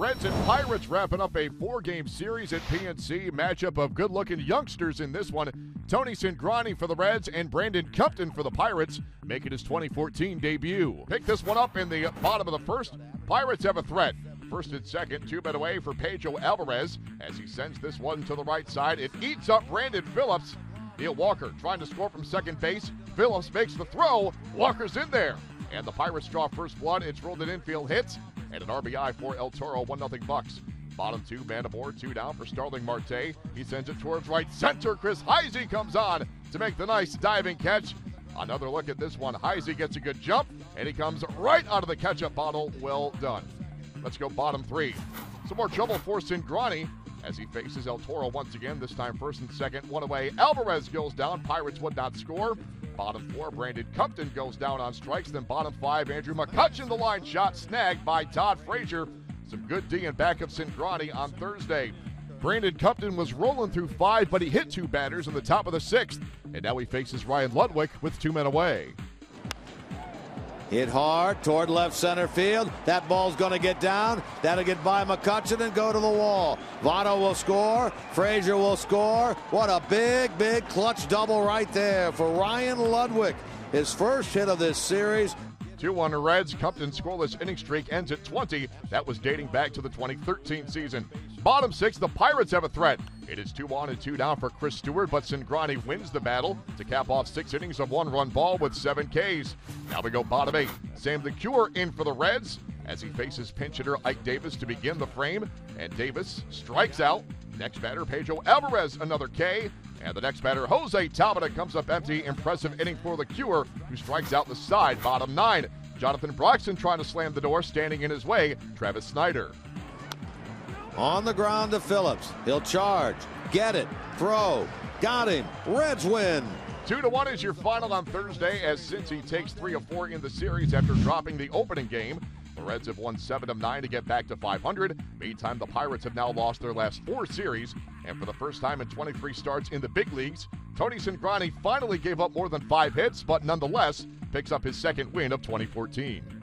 Reds and Pirates wrapping up a four-game series at PNC. Matchup of good-looking youngsters in this one. Tony Cingrani for the Reds and Brandon Cumpton for the Pirates, making his 2014 debut. Pick this one up in the bottom of the first. Pirates have a threat. First and second, two men away for Pedro Alvarez as he sends this one to the right side. It eats up Brandon Phillips. Neil Walker trying to score from second base. Phillips makes the throw. Walker's in there. And the Pirates draw first blood. It's rolled an infield hit and an RBI for El Toro, 1 0 Bucs. Bottom two, man two down for Starling Marte. He sends it towards right center. Chris Heisey comes on to make the nice diving catch. Another look at this one. Heisey gets a good jump, and he comes right out of the ketchup bottle. Well done. Let's go bottom three. Some more trouble for Cingrani as he faces El Toro once again, this time first and second. One away. Alvarez goes down. Pirates would not score. Bottom four, Brandon Cumpton goes down on strikes. Then bottom five, Andrew McCutchen, the line shot snagged by Todd Frazier. Some good D and back of Cingrani on Thursday. Brandon Cumpton was rolling through five, but he hit two batters in the top of the sixth. And now he faces Ryan Ludwick with two men away. Hit hard toward left center field. That ball's going to get down. That'll get by McCutchen and go to the wall. Votto will score. Frazier will score. What a big, big clutch double right there for Ryan Ludwick. His first hit of this series. 2 1 Reds. Cumpton's scoreless inning streak ends at 20. That was dating back to the 2013 season. Bottom six, the Pirates have a threat. It is 2 on and 2 down for Chris Stewart, but Cingrani wins the battle to cap off six innings of one run ball with seven Ks. Now we go bottom eight. Sam LeCure in for the Reds as he faces pinch hitter Ike Davis to begin the frame. And Davis strikes out. Next batter, Pedro Alvarez, another K. And the next batter, Jose Tabata, comes up empty. Impressive inning for LeCure, who strikes out the side, bottom nine. Jonathan Broxton trying to slam the door, standing in his way, Travis Snider. On the ground to Phillips. He'll charge. Get it. Throw. Got him. Reds win. Two to one is your final on Thursday as Cincy takes three of four in the series after dropping the opening game. The Reds have won seven of nine to get back to 500. Meantime, the Pirates have now lost their last four series, and for the first time in 23 starts in the big leagues, Tony Cingrani finally gave up more than five hits, but nonetheless picks up his second win of 2014.